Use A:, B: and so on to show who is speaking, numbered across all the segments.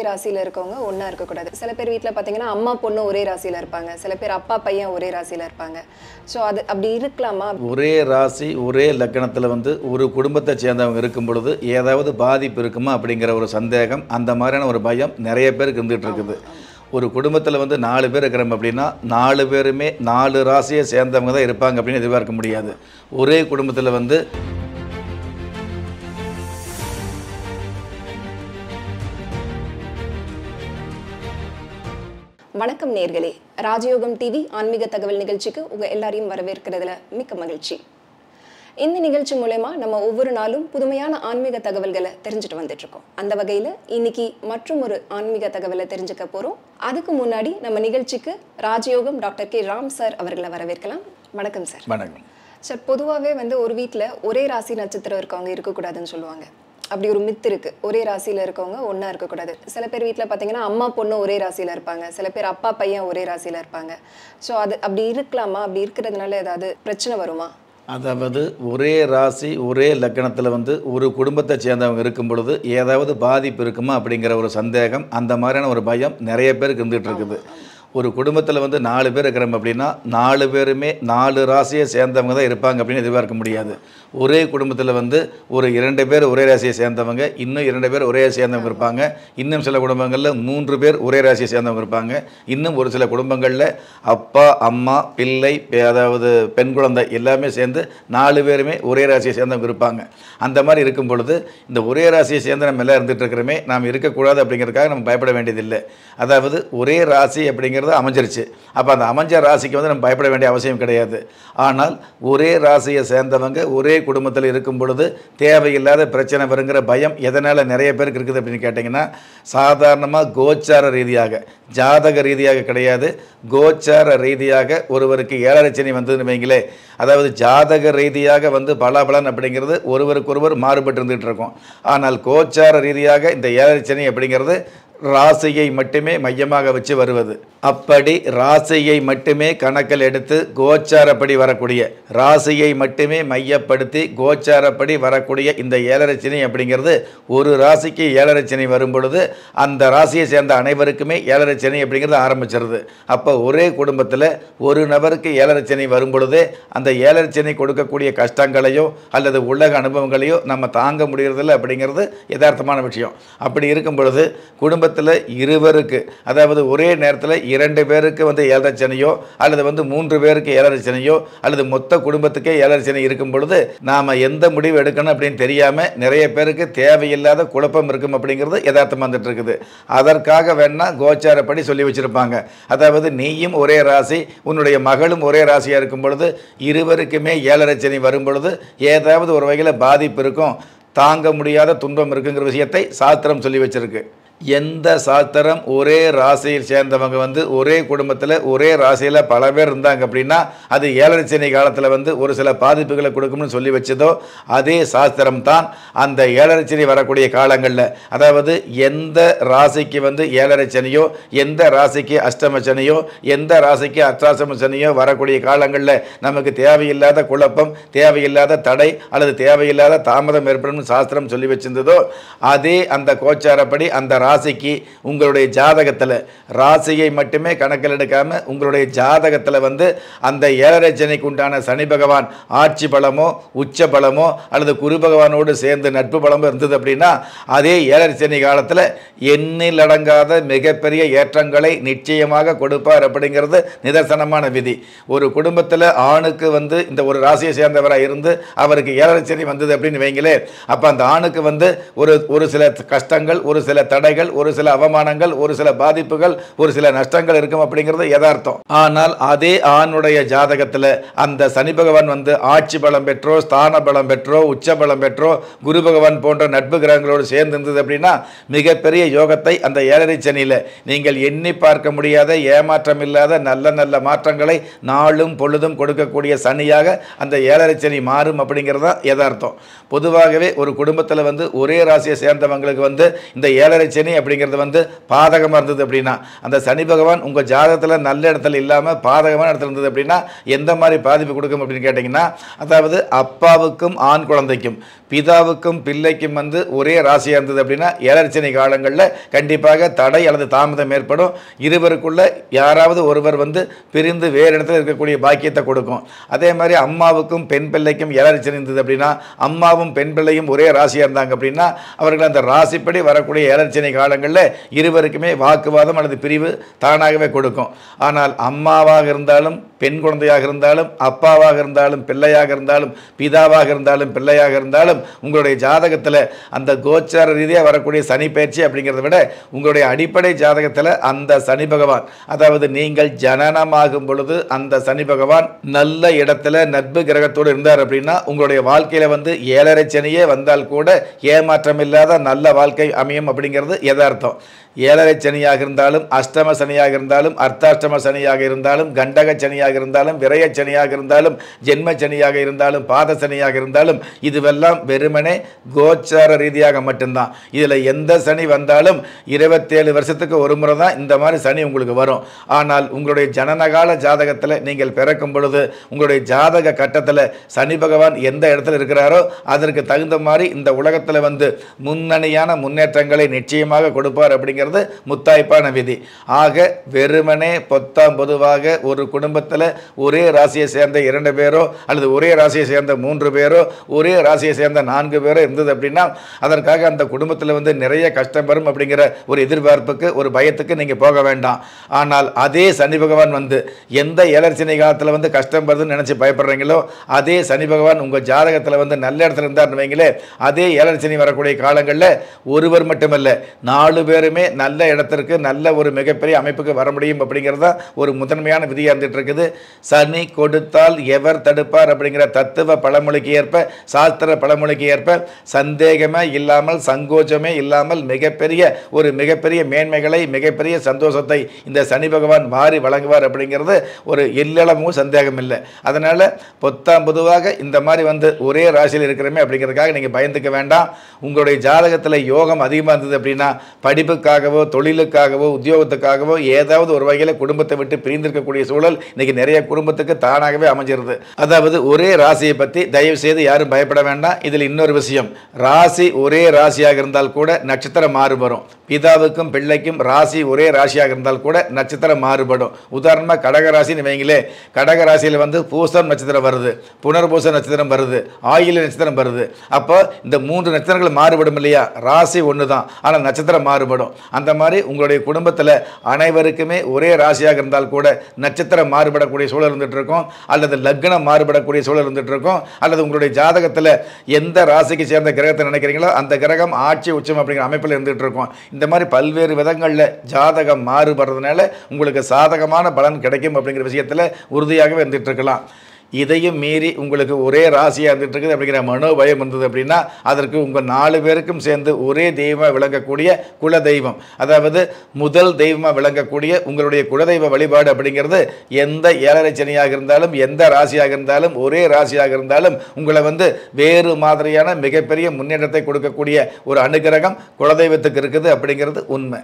A: ஒரே ராசியில இருக்கவங்க ஒண்ணா இருக்கக்கூடாது. சில பேர் வீட்ல பாத்தீங்கன்னா அம்மா பொண்ணு ஒரே ராசியில இருப்பாங்க. சில பேர் அப்பா பையன் ஒரே ராசியில இருப்பாங்க. ஸோ அது அப்படி இருக்கலாமா?
B: ஒரே ராசி ஒரே லக்கணத்தில் வந்து ஒரு குடும்பத்தை சேர்ந்தவங்க இருக்கும் பொழுது ஏதாவது பாதிப்பு இருக்குமா அப்படிங்கிற ஒரு சந்தேகம் அந்த மாதிரியான ஒரு பயம் நிறைய பேருக்கு இருந்துகிட்டு இருக்குது. ஒரு குடும்பத்தில் வந்து நாலு பேர் இருக்கிறோம் அப்படின்னா நாலு பேருமே நாலு ராசியை சேர்ந்தவங்க தான் இருப்பாங்க அப்படின்னு எதிர்பார்க்க முடியாது. ஒரே குடும்பத்தில் வந்து
A: வணக்கம் நேர்களே. ராஜயோகம் டிவி ஆன்மீக தகவல் நிகழ்ச்சிக்கு உங்க எல்லாரையும் வரவேற்கிறதுல மிக்க மகிழ்ச்சி. இந்த நிகழ்ச்சி மூலயமா நம்ம ஒவ்வொரு நாளும் புதுமையான ஆன்மீக தகவல்களை தெரிஞ்சுட்டு வந்துட்டு இருக்கோம் அந்த வகையில இன்னைக்கு மற்றும் ஒரு ஆன்மீக தகவலை தெரிஞ்சுக்க போறோம். அதுக்கு முன்னாடி நம்ம நிகழ்ச்சிக்கு ராஜயோகம் டாக்டர் கே. ராம் சார் அவர்களை வரவேற்கலாம். வணக்கம் சார்.
B: வணக்கம்.
A: சார் பொதுவாகவே வந்து ஒரு வீட்டில் ஒரே ராசி நட்சத்திரம் இருக்கவங்க இருக்கக்கூடாதுன்னு சொல்லுவாங்க. அப்படி ஒரு மித்து இருக்கு. ஒரே ராசியில இருக்கவங்க ஒன்றா இருக்கக்கூடாது. சில பேர் வீட்டில் பார்த்தீங்கன்னா அம்மா பொண்ணு ஒரே ராசியில இருப்பாங்க. சில பேர் அப்பா பையன் ஒரே ராசியில இருப்பாங்க. ஸோ அது அப்படி இருக்கலாமா? அப்படி இருக்கிறதுனால ஏதாவது பிரச்சனை வருமா?
B: அதாவது ஒரே ராசி ஒரே லக்கணத்தில் வந்து ஒரு குடும்பத்தை சேர்ந்தவங்க இருக்கும் பொழுது ஏதாவது பாதிப்பு இருக்குமா அப்படிங்கிற ஒரு சந்தேகம் அந்த மாதிரியான ஒரு பயம் நிறைய பேருக்கு இருந்துகிட்டு இருக்குது. ஒரு குடும்பத்தில் வந்து நாலு பேர் இருக்கிறோம் அப்படின்னா நாலு பேருமே நாலு ராசியை சேர்ந்தவங்க தான் இருப்பாங்க அப்படின்னு எதிர்பார்க்க முடியாது. ஒரே குடும்பத்தில் வந்து ஒரு இரண்டு பேர் ஒரே ராசியை சேர்ந்தவங்க இன்னும் இரண்டு பேர் ஒரே சேர்ந்தவங்க இருப்பாங்க. இன்னும் சில குடும்பங்களில் மூன்று பேர் ஒரே ராசியை சேர்ந்தவங்க இருப்பாங்க. இன்னும் ஒரு சில குடும்பங்களில் அப்பா அம்மா பிள்ளை அதாவது பெண் குழந்தை எல்லாமே சேர்ந்து நாலு பேருமே ஒரே ராசியை சேர்ந்தவங்க இருப்பாங்க. அந்த மாதிரி இருக்கும் பொழுது இந்த ஒரே ராசியை சேர்ந்து நம்ம எல்லாம் இருந்துகிட்ருக்கிறோமே நாம் இருக்கக்கூடாது அப்படிங்கிறதுக்காக நம்ம பயப்பட வேண்டியதில்லை. அதாவது ஒரே ராசி அப்படிங்கிறது அமைஞ்சிருச்சு. அப்போ அந்த அமைஞ்ச ராசிக்கு வந்து நம்ம பயப்பட வேண்டிய அவசியம் கிடையாது. ஆனால் ஒரே ராசியை சேர்ந்தவங்க ஒரே குடும்பத்தில் இருக்கும் பொழுது தேவையில்லாத பிரச்சனை வருங்கிற பயம் எதனால் நிறைய பேருக்கு இருக்குது அப்படின்னு கேட்டிங்கன்னா சாதாரணமாக கோச்சார ரீதியாக ஜாதக ரீதியாக கிடையாது. கோச்சார ரீதியாக ஒருவருக்கு ஏழரச்சனை வந்ததுன்னு வைங்களே அதாவது ஜாதக ரீதியாக வந்து பலாபலன் அப்படிங்கிறது ஒருவருக்கொருவர் மாறுபட்டு இருந்துகிட்டு இருக்கும். ஆனால் கோச்சார ரீதியாக இந்த ஏழரச்சனை அப்படிங்கிறது ராசியை மட்டுமே மையமாக வச்சு வருவது. அப்படி ராசியை மட்டுமே கணக்கில் எடுத்து கோச்சாரப்படி வரக்கூடிய ராசியை மட்டுமே மையப்படுத்தி கோச்சாரப்படி வரக்கூடிய இந்த ஏழரச்சினை அப்படிங்கிறது ஒரு ராசிக்கு ஏழரச்சினை வரும் பொழுது அந்த ராசியை சேர்ந்த அனைவருக்குமே ஏழரச்சினை அப்படிங்கிறது ஆரம்பிச்சிருது. அப்போ ஒரே குடும்பத்தில் ஒரு நபருக்கு ஏழரச்சினை வரும் பொழுது அந்த ஏழரச்சினை கொடுக்கக்கூடிய கஷ்டங்களையோ அல்லது உலக அனுபவங்களையோ நம்ம தாங்க முடியறதில்ல அப்படிங்கிறது யதார்த்தமான விஷயம். அப்படி இருக்கும் பொழுது குடும்பத்தில் இருவருக்கு அதாவது ஒரே நேரத்தில் இரண்டு பேருக்கு வந்து ஏழரை அல்லது வந்து மூன்று பேருக்கு ஏழரச்சனையோ அல்லது மொத்த குடும்பத்துக்கே ஏழரச்சனை இருக்கும் பொழுது நாம் எந்த முடிவு எடுக்கணும் அப்படின்னு தெரியாமல் நிறைய பேருக்கு தேவையில்லாத குழப்பம் இருக்கும் அப்படிங்கிறது யதார்த்தம் வந்துட்டு இருக்குது அதற்காக வேணால் கோச்சாரப்படி சொல்லி வச்சுருப்பாங்க. அதாவது நீயும் ஒரே ராசி உன்னுடைய மகளும் ஒரே ராசியாக இருக்கும் பொழுது இருவருக்குமே ஏழரை வரும் பொழுது ஏதாவது ஒரு வகையில் பாதிப்பு இருக்கும். தாங்க முடியாத துன்பம் இருக்குங்கிற விஷயத்தை சாஸ்திரம் சொல்லி வச்சிருக்கு. எந்த சாஸ்திரம் ஒரே ராசியில் சேர்ந்தவங்க வந்து ஒரே குடும்பத்தில் ஒரே ராசியில் பல பேர் இருந்தாங்க அப்படின்னா அது ஏழரை காலத்தில் வந்து ஒரு சில பாதிப்புகளை கொடுக்கும்னு சொல்லி வச்சதோ அதே சாஸ்திரம் தான் அந்த ஏழரச்சனை வரக்கூடிய காலங்களில். அதாவது எந்த ராசிக்கு வந்து ஏழரச்சனையோ எந்த ராசிக்கு அஷ்டமச்சனையோ எந்த ராசிக்கு அஷ்டாசமச்சனையோ வரக்கூடிய காலங்களில் நமக்கு தேவையில்லாத குழப்பம் தேவையில்லாத தடை அல்லது தேவையில்லாத தாமதம் ஏற்படும் சாஸ்திரம் சொல்லி வச்சிருந்ததோ அதே அந்த கோச்சாரப்படி அந்த ராசிக்கு உங்களுடைய ஜாதகத்தில் ராசியை மட்டுமே கணக்கில் எடுக்காமல் உங்களுடைய ஜாதகத்தில் வந்து அந்த ஏழரை சனிக்கு உண்டான சனி பகவான் ஆட்சி பலமோ உச்ச பலமோ அல்லது குரு பகவானோடு சேர்ந்து நட்பு பலமோ இருந்தது அப்படின்னா அதே ஏழரை சனி காலத்தில் எண்ணில் அடங்காத மிகப்பெரிய ஏற்றங்களை நிச்சயமாக கொடுப்பார் அப்படிங்கிறது நிதர்சனமான விதி. ஒரு குடும்பத்தில் ஆணுக்கு வந்து இந்த ஒரு ராசியை சேர்ந்தவராக இருந்து அவருக்கு ஏழரை சனி வந்தது அப்படின்னு வைங்களே அப்போ அந்த ஆணுக்கு வந்து ஒரு ஒரு சில கஷ்டங்கள் ஒரு சில தடைகள் ஒரு சில அவமானங்கள் ஒரு சில பாதிப்புகள் ஒரு சில நஷ்டங்கள் இருக்கும் அப்படிங்கிறது யதார்த்தம். ஆனால் அதே ஆணுடைய ஜாதகத்தில் அந்த சனி பகவான் வந்து ஆட்சி பலம் பெற்றோ ஸ்தான பலம் பெற்றோ உச்ச பலம் பெற்றோ குரு பகவான் போன்ற நட்பு கிரகங்களோடு சேர்ந்து இருந்தது அப்படின்னா மிகப்பெரிய யோகத்தை அந்த ஏழரை சனியில் நீங்கள் எண்ணி பார்க்க முடியாத ஏமாற்றம் இல்லாத நல்ல நல்ல மாற்றங்களை நாளும் பொழுதும் கொடுக்கக்கூடிய சனியாக அந்த ஏழரை சனி மாறும் அப்படிங்கிறது தான் யதார்த்தம். பொதுவாகவே ஒரு குடும்பத்தில் வந்து ஒரே ராசியை சேர்ந்தவங்களுக்கு வந்து இந்த ஏழரை சனி சனி அப்படிங்கிறது வந்து பாதகமாக இருந்தது அப்படின்னா அந்த சனி பகவான் உங்கள் ஜாதகத்தில் நல்ல இடத்துல இல்லாமல் பாதகமான இடத்துல இருந்தது அப்படின்னா எந்த மாதிரி பாதிப்பு கொடுக்கும் அப்படின்னு கேட்டிங்கன்னா அதாவது அப்பாவுக்கும் ஆண் குழந்தைக்கும் பிதாவுக்கும் பிள்ளைக்கும் வந்து ஒரே ராசியாக இருந்தது அப்படின்னா ஏழரச்சனை காலங்களில் கண்டிப்பாக தடை அல்லது தாமதம் ஏற்படும். இருவருக்குள்ள யாராவது ஒருவர் வந்து பிரிந்து வேறு இடத்துல இருக்கக்கூடிய பாக்கியத்தை கொடுக்கும். அதே மாதிரி அம்மாவுக்கும் பெண் பிள்ளைக்கும் ஏழரச்சனை இருந்தது அப்படின்னா அம்மாவும் பெண் பிள்ளையும் ஒரே ராசியாக இருந்தாங்க அப்படின்னா அவர்கள் அந்த ராசிப்படி வரக்கூடிய ஏழரச்சனை காலங்களில் இருவருக்குமே வாக்குவாதம் அல்லது பிரிவு தானாகவே கொடுக்கும். ஆனால் அம்மாவாக இருந்தாலும் பெண் குழந்தையாக இருந்தாலும் அப்பாவாக இருந்தாலும் பிள்ளையாக இருந்தாலும் பிதாவாக இருந்தாலும் பிள்ளையாக இருந்தாலும் உங்களுடைய ஜாதகத்தில் அந்த கோச்சார ரீதியாக வரக்கூடிய சனி பயிற்சி அப்படிங்கிறத விட உங்களுடைய அடிப்படை ஜாதகத்தில் அந்த சனி பகவான். அதாவது நீங்கள் ஜனனமாகும் பொழுது அந்த சனி பகவான் நல்ல இடத்துல நட்பு கிரகத்தோடு இருந்தார் அப்படின்னா உங்களுடைய வாழ்க்கையில் வந்து ஏழரை சனியே வந்தால் கூட ஏமாற்றம் இல்லாத நல்ல வாழ்க்கை அமையும் அப்படிங்கிறது எதார்த்தம் ஏழரை சனியாக இருந்தாலும் அஷ்டம சனியாக இருந்தாலும் அர்த்தாஷ்டம சனியாக இருந்தாலும் கண்டக சனியாக இருந்தாலும் விரய சனியாக இருந்தாலும் ஜென்ம சனியாக இருந்தாலும் பாத சனியாக இருந்தாலும் இதுவெல்லாம் வெறுமனே கோச்சார ரீதியாக மட்டும்தான். இதில் எந்த சனி வந்தாலும் இருபத்தேழு வருஷத்துக்கு ஒரு முறை தான் இந்த மாதிரி சனி உங்களுக்கு வரும். ஆனால் உங்களுடைய ஜனனகால ஜாதகத்தில் நீங்கள் பிறக்கும் பொழுது உங்களுடைய ஜாதக கட்டத்தில் சனி பகவான் எந்த இடத்துல இருக்கிறாரோ அதற்கு தகுந்த மாதிரி இந்த உலகத்தில் வந்து முன்னணியான முன்னேற்றங்களை நிச்சயமாக கொடுப்பார் அப்படிங்கிறது முத்தாய்ப்பான விதி. ஆக வெறுமனே பொத்தாம் பொதுவாக ஒரு குடும்பத்தில் ஒரே ராசியை சேர்ந்த இரண்டு பேரோ அல்லது ஒரே ராசியை சேர்ந்த மூன்று பேரோ ஒரே ராசியை சேர்ந்த நான்கு பேரோ இருந்தது அப்படின்னா அதற்காக அந்த குடும்பத்தில் வந்து நிறைய கஷ்டம் வரும் அப்படிங்கிற ஒரு எதிர்பார்ப்புக்கு ஒரு பயத்துக்கு நீங்கள் போக வேண்டாம். ஆனால் அதே சனி பகவான் வந்து எந்த ஏழரசனி காலத்தில் வந்து கஷ்டம் வருதுன்னு நினச்சி பயப்படுறீங்களோ அதே சனி பகவான் உங்கள் ஜாதகத்தில் வந்து நல்ல இடத்துல இருந்தார்னு வைங்களே அதே ஏழரசனி வரக்கூடிய காலங்களில் ஒருவர் மட்டுமல்ல நாலு பேருமே நல்ல இடத்திற்கு நல்ல ஒரு மிகப்பெரிய அமைப்புக்கு வர முடியும் அப்படிங்கிறது தான் ஒரு முதன்மையான விதியாக இருந்துகிட்டு இருக்குது சனி கொடுத்தால் எவர் தடுப்பார் அப்படிங்கிற தத்துவ பழமொழிக்கு ஏற்ப சாஸ்திர பழமொழிக்கு ஏற்ப சந்தேகமே இல்லாமல் சங்கோச்சமே இல்லாமல் மிகப்பெரிய ஒரு மிகப்பெரிய மேன்மைகளை மிகப்பெரிய சந்தோஷத்தை இந்த சனி பகவான் மாறி வழங்குவார் அப்படிங்கிறது ஒரு எல்லளமும் சந்தேகம் இல்லை. அதனால் பொத்தாம் பொதுவாக இந்த மாதிரி வந்து ஒரே ராசியில் இருக்கிறோமே அப்படிங்கிறதுக்காக நீங்கள் பயந்துக்க வேண்டாம். உங்களுடைய ஜாதகத்தில் யோகம் அதிகமாக இருந்தது அப்படின்னா படிப்புக்காக வேலைக்காகவோ தொழிலுக்காகவோ உத்தியோகத்துக்காகவோ ஏதாவது ஒரு வகையில் குடும்பத்தை விட்டு பிரிந்திருக்கக்கூடிய சூழல் இன்னைக்கு நிறைய குடும்பத்துக்கு தானாகவே அமைஞ்சிருது. அதாவது ஒரே ராசியை பற்றி தயவு செய்து யாரும் பயப்பட வேண்டாம். இதில் இன்னொரு விஷயம் ராசி ஒரே ராசியாக இருந்தால் கூட நட்சத்திரம் மாறுபடும். பிதாவுக்கும் பிள்ளைக்கும் ராசி ஒரே ராசியாக இருந்தால் கூட நட்சத்திரம் மாறுபடும். உதாரணமாக கடக ராசின்னு வைங்களே கடக ராசியில் வந்து பூசம் நட்சத்திரம் வருது புனர்பூச நட்சத்திரம் வருது ஆயில நட்சத்திரம் வருது. அப்போ இந்த மூன்று நட்சத்திரங்கள் மாறுபடும் இல்லையா? ராசி ஒன்று தான் ஆனால் நட்சத்திரம் மாறுபடும். அந்த மாதிரி உங்களுடைய குடும்பத்தில் அனைவருக்குமே ஒரே ராசியாக இருந்தால் கூட நட்சத்திரம் மாறுபடக்கூடிய சூழல் இருந்துகிட்ருக்கோம் அல்லது லக்னம் மாறுபடக்கூடிய சூழல் இருந்துகிட்ருக்கோம் அல்லது உங்களுடைய ஜாதகத்தில் எந்த ராசிக்கு சேர்ந்த கிரகத்தை நினைக்கிறீங்களோ அந்த கிரகம் ஆட்சி உச்சம் அப்படிங்கிற அமைப்பில் இருந்துகிட்ருக்கோம் இந்த மாதிரி பல்வேறு விதங்களில் ஜாதகம் மாறுபடுறதுனால உங்களுக்கு சாதகமான பலன் கிடைக்கும் அப்படிங்கிற விஷயத்தில் உறுதியாகவே இருந்துகிட்ருக்கலாம் இருக்கலாம். இதையும் மீறி உங்களுக்கு ஒரே ராசியாக இருந்துட்டு இருக்குது அப்படிங்கிற மனோபயம் இருந்தது அப்படின்னா அதற்கு உங்கள் நாலு பேருக்கும் சேர்ந்து ஒரே தெய்வமாக விளங்கக்கூடிய குல தெய்வம் அதாவது முதல் தெய்வமாக விளங்கக்கூடிய உங்களுடைய குலதெய்வ வழிபாடு அப்படிங்கிறது எந்த ஏழரை சனியாக இருந்தாலும் எந்த ராசியாக இருந்தாலும் ஒரே ராசியாக இருந்தாலும் உங்களை வந்து வேறு மாதிரியான மிகப்பெரிய முன்னேற்றத்தை கொடுக்கக்கூடிய ஒரு அனுகிரகம் குலதெய்வத்துக்கு இருக்குது அப்படிங்கிறது உண்மை.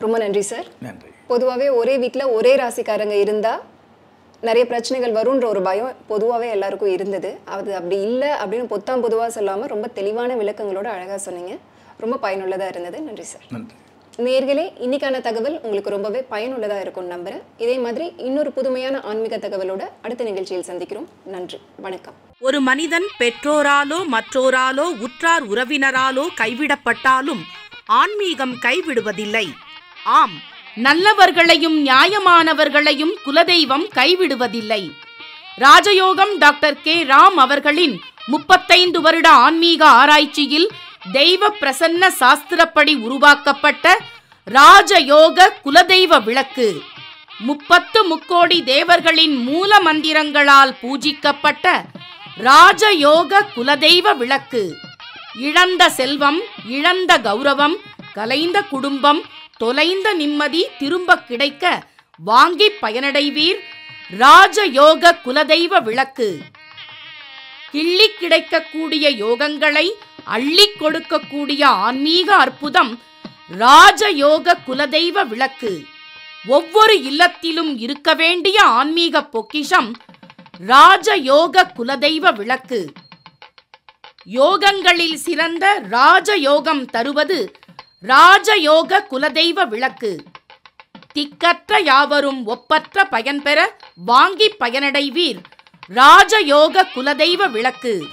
A: ரொம்ப நன்றி சார்.
B: நன்றி.
A: பொதுவாகவே ஒரே வீட்டில் ஒரே ராசிக்காரங்க இருந்தால் நிறைய பிரச்சனைகள் வரும்ன்ற ஒரு பயம் பொதுவாகவே எல்லாருக்கும் இருந்தது. அது அப்படி இல்லை அப்படின்னு பொத்தாம் பொதுவாக சொல்லாமல் ரொம்ப தெளிவான விளக்கங்களோட அழகாக சொன்னீங்க. ரொம்ப பயனுள்ளதாக இருந்தது. நன்றி சார்.
B: நன்றி.
A: நேர்களே இன்னைக்கான தகவல் உங்களுக்கு ரொம்பவே பயனுள்ளதாக இருக்கும்னு நம்புறேன். இதே மாதிரி இன்னொரு புதுமையான ஆன்மீக தகவலோட அடுத்த நிகழ்ச்சியில் சந்திக்கிறோம். நன்றி வணக்கம்.
C: ஒரு மனிதன் பெற்றோராலோ மற்றோராலோ உற்றார் உறவினராலோ கைவிடப்பட்டாலும் ஆன்மீகம் கைவிடுவதில்லை. ஆம் நல்லவர்களையும் நியாயமானவர்களையும் குலதெய்வம் கைவிடுவதில்லை. ராஜயோகம் டாக்டர் கே. ராம் அவர்களின் முப்பத்தைந்து வருட ஆன்மீக ஆராய்ச்சியில் தெய்வ பிரசன்ன சாஸ்திரப்படி உருவாக்கப்பட்ட ராஜயோக குலதெய்வ விளக்கு. முப்பத்து முக்கோடி தேவர்களின் மூல மந்திரங்களால் பூஜிக்கப்பட்ட ராஜயோக குலதெய்வ விளக்கு. இழந்த செல்வம் இழந்த கௌரவம் கலைந்த குடும்பம் தொலைந்த நிம்மதி திரும்ப கிடைக்க வாங்கி பயனடைவீர். ராஜயோக குலதெய்வ விளக்கு. கிள்ளி கிடைக்கக்கூடிய யோகங்களை அள்ளி கொடுக்கக்கூடிய ஆன்மீக அற்புதம் ராஜயோக குலதெய்வ விளக்கு. ஒவ்வொரு இல்லத்திலும் இருக்க வேண்டிய ஆன்மீக பொக்கிஷம் ராஜயோக குலதெய்வ விளக்கு. யோகங்களில் சிறந்த ராஜயோகம் தருவது ராஜயோக குலதெய்வ விளக்கு. திக்கற்ற யாவரும் ஒப்பற்ற பயன்பெற வாங்கி பயனடைவீர். ராஜயோக குலதெய்வ விளக்கு.